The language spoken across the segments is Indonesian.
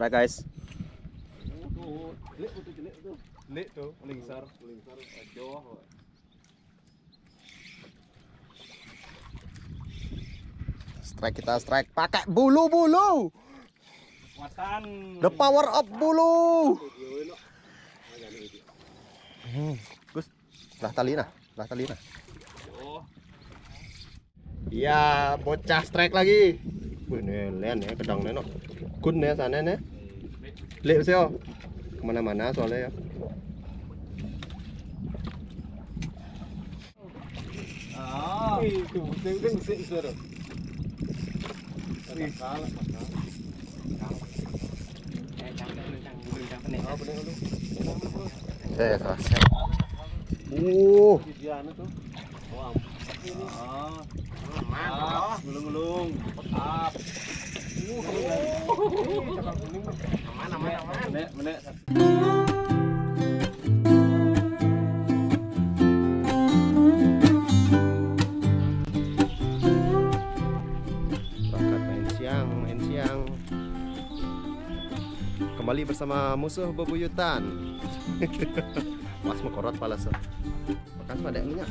Strike guys. Strike kita strike pakai bulu-bulu. The power of bulu. Hmm, Gus, lah tali nah, lah tali nah. Oh, Iya, bocah strike lagi. Wih, nih, len ya, kedang nenok. Kun ya nih. Lek sih Ke mana-mana soalnya ya. Ah. Itu, itu itu itu itu. Ih, salah, salah. Ah, bener lu. Saya selesai. Uh, Dia anu Kembali bersama musuh bebuyutan. Mas mekorot pala se. Makan pada minyak.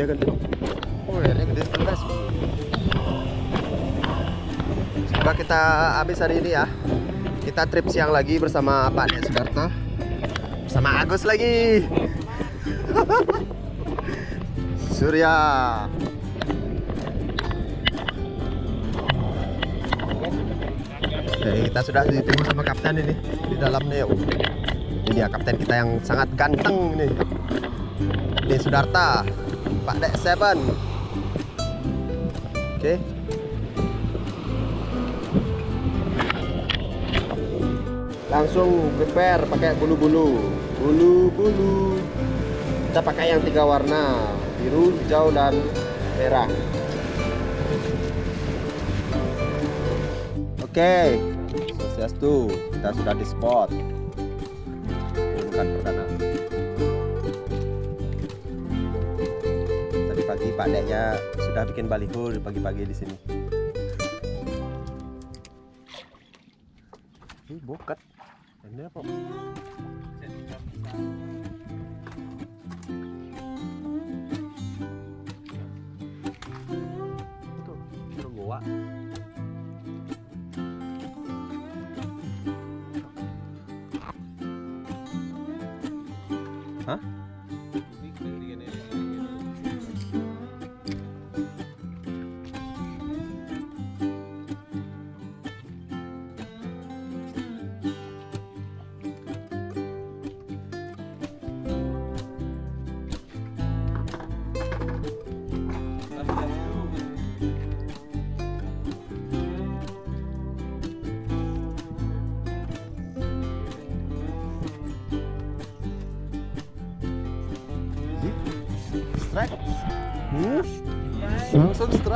Ya kan. Oh, airnya gede sekali. Semoga kita habis hari ini ya. Kita trip siang lagi bersama Pak Dek Sudarto. Bersama Agus lagi. Surya. Jadi kita sudah ditunggu sama kapten ini di dalamnya. Uh, ini dia kapten kita yang sangat ganteng ini. Ini Sudarta, Pak Dek Seven. Oke. langsung prepare pakai bulu-bulu. Bulu-bulu. Kita pakai yang tiga warna biru hijau dan merah. Oke. Sukses tuh kita sudah di spot. Bukan perdana pagi pak deknya sudah bikin baliho pagi-pagi di sini. Ini bokat ini apa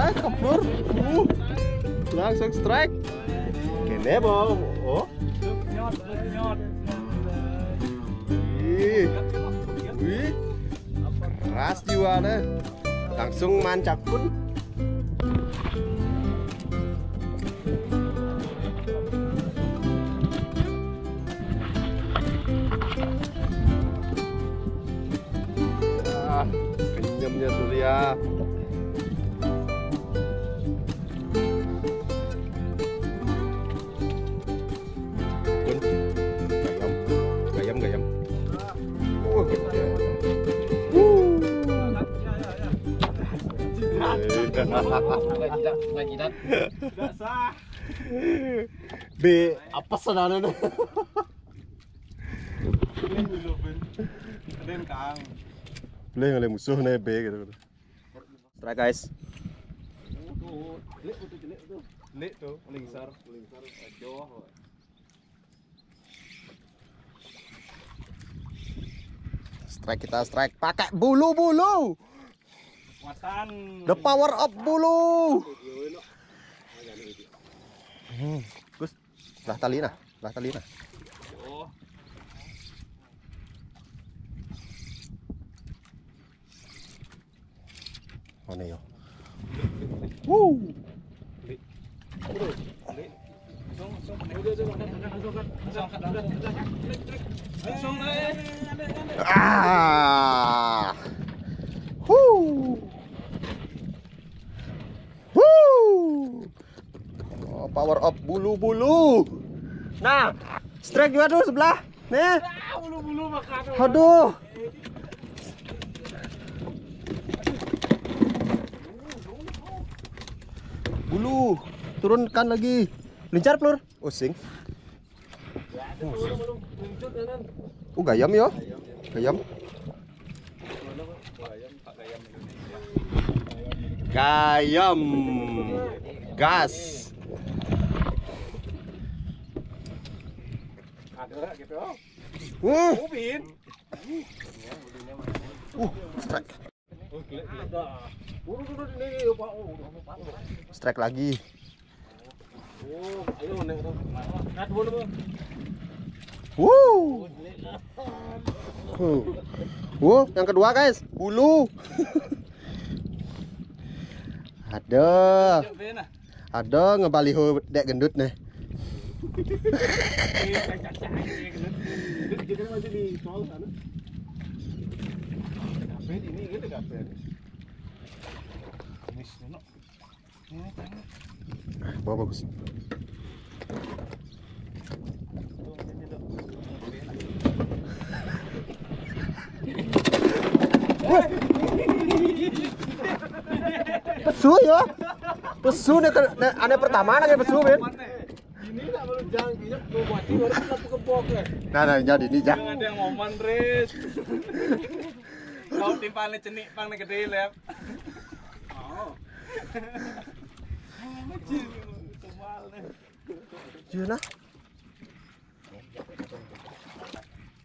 strike kabur uh. langsung strike kene oh Wih. Wih. keras jiwanya langsung mancak pun Ah, Surya. Sah. B apa Ben. Keren Kang. Boleh oleh musuh nih B gitu. Strike guys. Tuh, lek tuh jelek tuh. Lek tuh, lingsar, lingsar ajo. Strike kita strike pakai bulu-bulu. The power of bulu. Hmm, Gus, lah tali nah, lah tali nah. Oh, yo. Woo. Ah. Woo. Power up bulu-bulu. Nah, strike juga tuh sebelah. Nih. Bulu-bulu makan. Aduh. Bulu. Turunkan lagi. Lincar, Plur. Using. Oh, gayam ya. Gayam. Gayam. Gas. Gitu. Uh, Ubin. uh, strike. Strike lagi. Wuh. Huh. Wuh, yang kedua guys, bulu. ada, ada ngebaliho dek gendut nih. Kita masih di soal sana. Kafe ini gitu kafe. Mis no. Ini tanya. Bawa bagus. Pesu ya. Pesu nih- aneh pertama nih pesu Ben. Ini tak baru jangan ingat tuh mati baru kita kebok ya. Nah, nah jadi ini jah. Jangan ada yang momen res. Kau timpalnya cenik pang nih gede lep. Oh. Nah.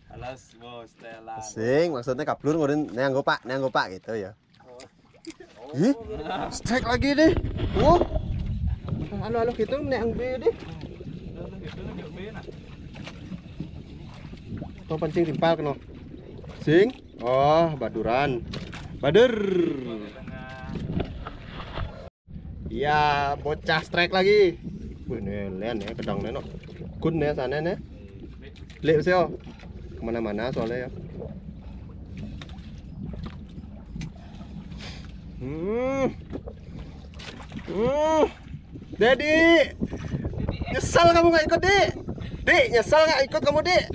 Alas bos, Stella. Sing, maksudnya kaplur ngurin neang pak, neang pak gitu ya. Ih, strike lagi deh. Wuh. Halo halo gitu neang B deh. Tuh pancing timpal kena. Sing. Oh, baduran. Bader. Ya, bocah strike lagi. Lian ya, kedang nenok. Kun ya sana nih. Lek sih ke mana-mana soalnya ya. Hmm. Hmm. Dedi. Nyesal kamu nggak ikut, Dik. Dik, nyesal nggak ikut kamu, Dik?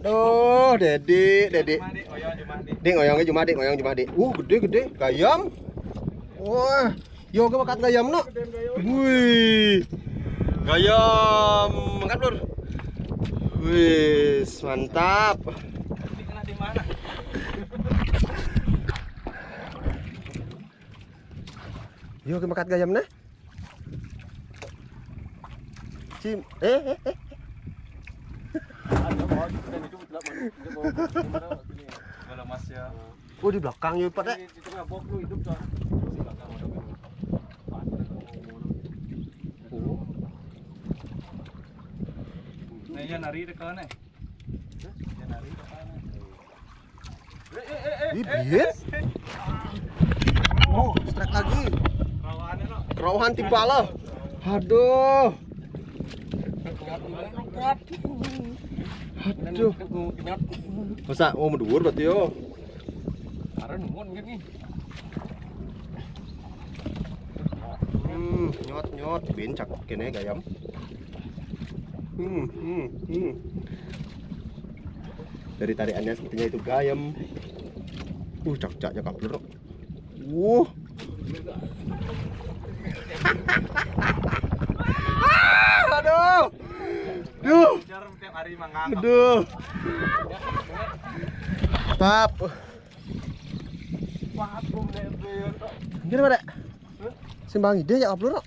Duh, Dedi, Dedi. Dik, ngoyongnya cuma Dik, ngoyong cuma Dik. Uh, gede gede, gayam. Wah, yo gue makan gayam no. Wih. Gayam, makan lur. Wih, mantap. Yo kita makan gayam nah. Cim, eh eh eh. Oh di belakang ya nari dekat nih. Ya nari dekat Eh eh eh eh. Ih, biet. Oh, strike lagi. Kerawahan timpala. Aduh. Aduh. Masa mau mendur berarti yo. Hmm, nyot nyot bencak kene gayam. Hmm, hmm, hmm. Dari tariannya sepertinya itu gayam. Uh, cak-caknya kabel. Uh. Ah, aduh. Duh, Jar tiap hari aduh. Tap. Gini pada. Simbang ide ya kabel.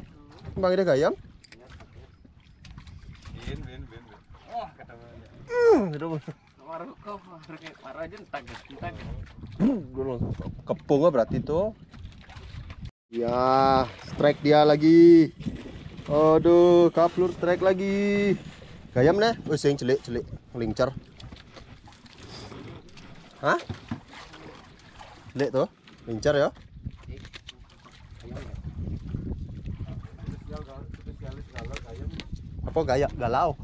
Simbang ide gayam. Bin bin kata. Hmm. Marah marah aja. Dulu kepung berarti tuh. Ya, strike dia lagi. Aduh, kaplur strike lagi. Gayam nih, wis sing celik-celik ngelincer. Hah? Celik tuh, lincer ya. Apa gaya galau?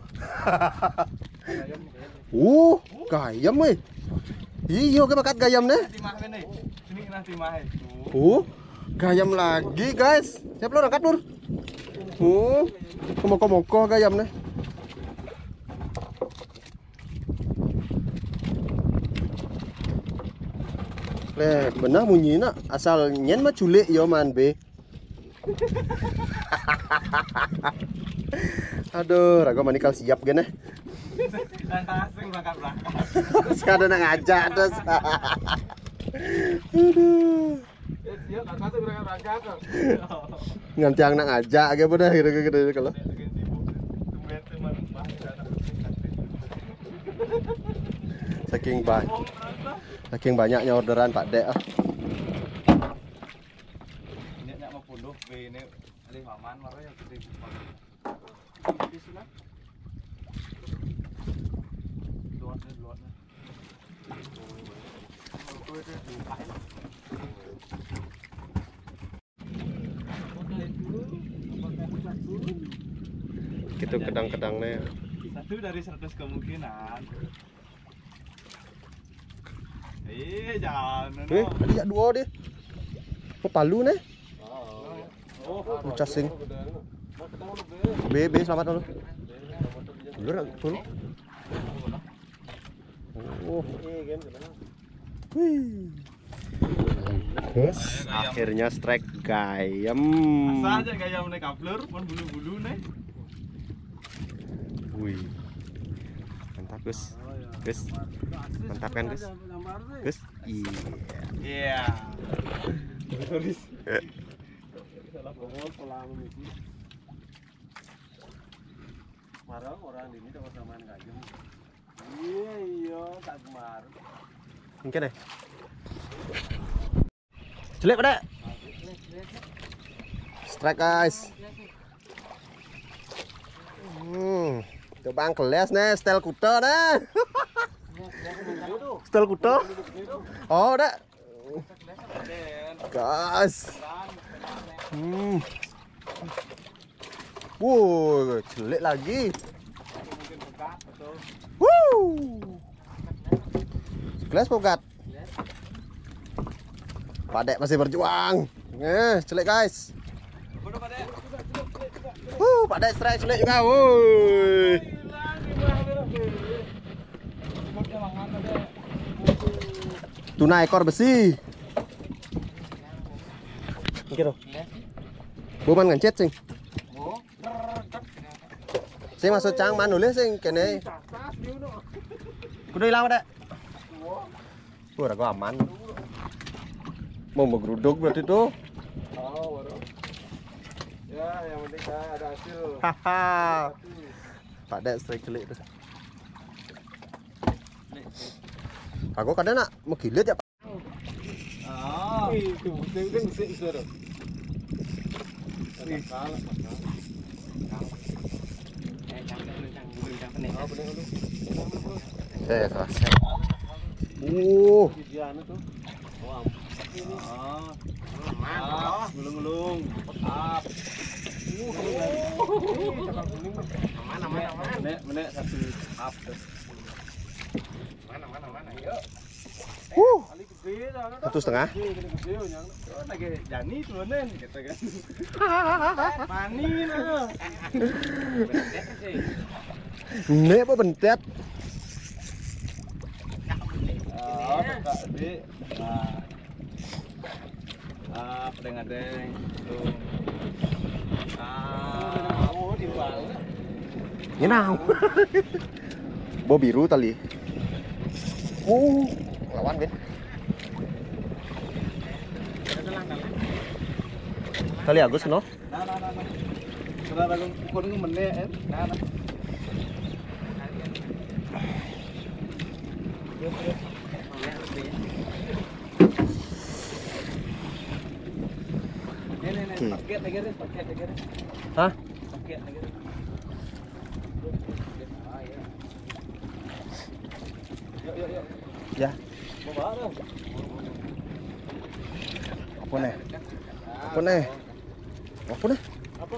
Uh, gayam weh. Iya, ke bakat gayam nih. Timah nih. Sini kena timah. Uh, gayam lagi guys. Siap lur, angkat lur. Uh, kemoko-moko gayam nih. Le, benar bunyi nak asal nyen mah culik yo man be. Aduh, raga manikal siap belakang. Sekada nak ngajak terus. Aduh. Nganti yang nak ngajak ge gitu gitu kalau. Saking banyak saking banyaknya orderan Pak Dek ah. Gitu kedang-kedangnya. Satu dari 100 kemungkinan. Eh, jangan. Eh, ada ya dua deh. Kok palu nih? Oh, Casing. B, B selamat dulu. Dulu rak full. Oh. Wih. Yes, akhirnya strike gayam. Asa aja kayak menek kaplur, pun bulu-bulu nih. Wih. Mantap, Gus. Gus. Mantap kan, Gus? Gus. Iya. Iya. Orang ini. Iya iya tak. Mungkin deh. Jelek pada. Strike guys. Hmm. Coba ang kelas nih, style kuda nih. style kuda. Oh, dah. Guys. Hmm. Wuh, jelek lagi. Wuh. Segelas pokat. Pak Dek masih berjuang. Eh, jelek guys. Pak Dek strike jelek juga. Wuh. Tuna ekor besi. Dong. Buman ngancet sing. Sing masuk cang mana nulis sing kene. Kudu hilang Dek. Wah, ragu aman. Mau bergeruduk berarti tuh. Oh, baru. Ya, yang penting saya ada hasil. Haha. Pak Dek strike. Aku kadang nak mau gilit ya Pak. Ah. Itu, itu itu itu itu. Salah. Oh. Eh, selesai. Uh, Dia anu tuh. Wah, Ah. Ah, gulung-gulung. Menek satu uh, setengah. Oh, gitu kan. Nah. Ini apa bentet? Ah. Nah. Ah, pedeng-adeng. Tuh. Như nào? Bô biru tali. Uh, lawan Ben. Tali Agus no? nah, nah, nah. Sudah? Nah, nah. Ini, ini, Oke. paket lagi deh, paket lagi deh. Hah? Paket lagi deh. Ah, iya. Yuk, yuk. Ya. Apa nih? Apa nih? Apa nih? Apa?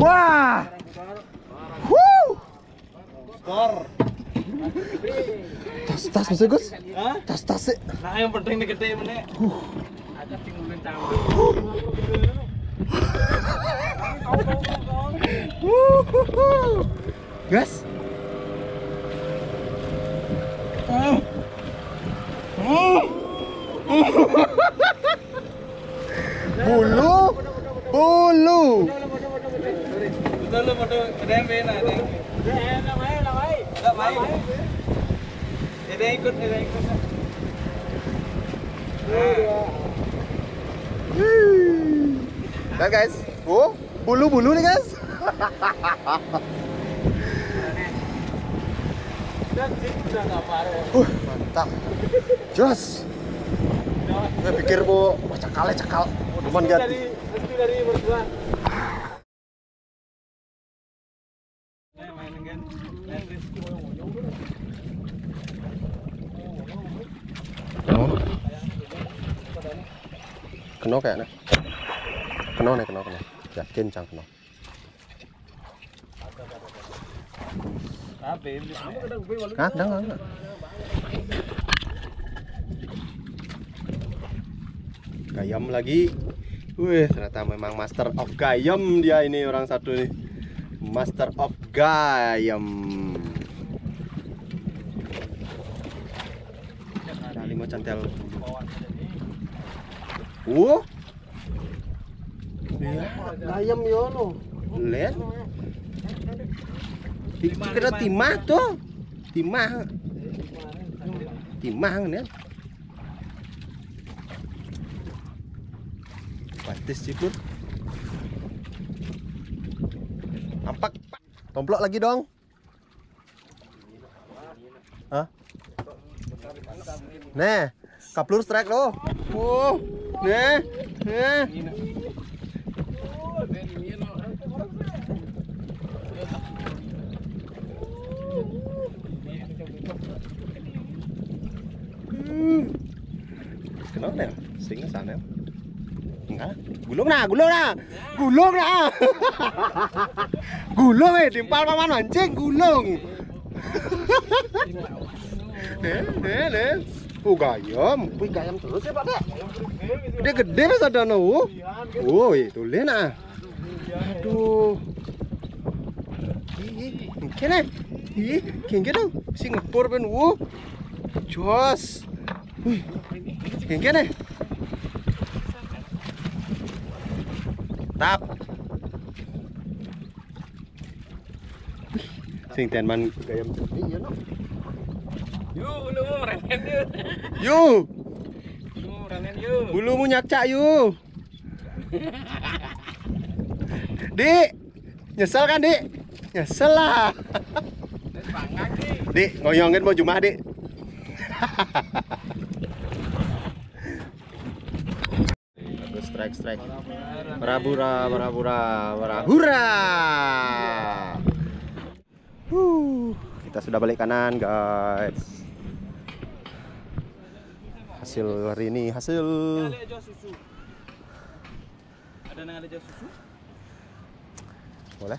Wah! Woo! Skor. Tas tas masih Gus? Tas tas. Nah, yang penting ini gede bulu-bulu nih guys. Uh, mantap. Jos. Saya pikir bu, wah cakal ya cakal. Cuman gak. dari dari berdua. Kena kayaknya. Kena nih, kena kena. Yakin cang kena. Apa ini? Hah, enggak enggak. enggak. Gayam lagi. Wih, ternyata memang master of gayam dia ini orang satu nih. Master of gayam. Ada lima cantel. Uh. Lihat. Kira timah tuh. Timah. Timah nih. Pantes sih Pur. Nampak. Tomplok lagi dong. Hah? Nih, kaplur strike lo. Oh, nih, nih. Kenapa nih? Singa sana. Enggak. Gulung nah, gulung nah. Gulung nah. gulung eh, timpal paman mancing, gulung. nih, nih, nih. Oh, gayam. Wih, gayam terus ya, Pak Dek. Dia gede mas ada no. Oh, itu lena. Aduh. Ih, kene. Ih, kene dong. Si ngepur ben wo. Jos. Wih. Kene. Tap. Sing ten man gayam gede ya no. Yu, lu renen yu. Yu, Yu, renen yu. bulumu nyakcak yu. Dik, nyesel kan dik? Nyesel lah. Dik, ngoyongin mau jumah dik. strike strike. Barabura, barabura, barahura. Huh, kita sudah balik kanan guys. Hasil hari ini hasil. Boleh.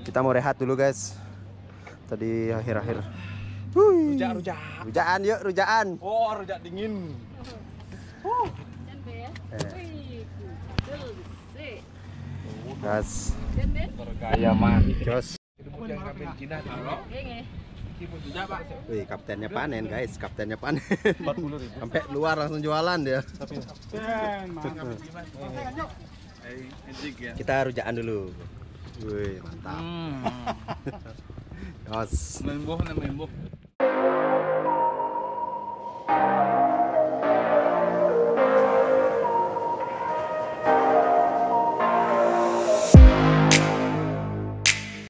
Kita mau rehat dulu guys. Tadi akhir-akhir. Rujak, rujak. Rujaan yuk, rujaan. Oh, rujak dingin. Dan be. Eh. Wih, betul sih. Gas. Bergaya mah. Jos. Wih, kaptennya panen guys, kaptennya panen. Sampai luar langsung jualan dia. Eh, ya. Kita rujaan dulu. Wih, mantap. Hmm. Jos. Membuh membuh.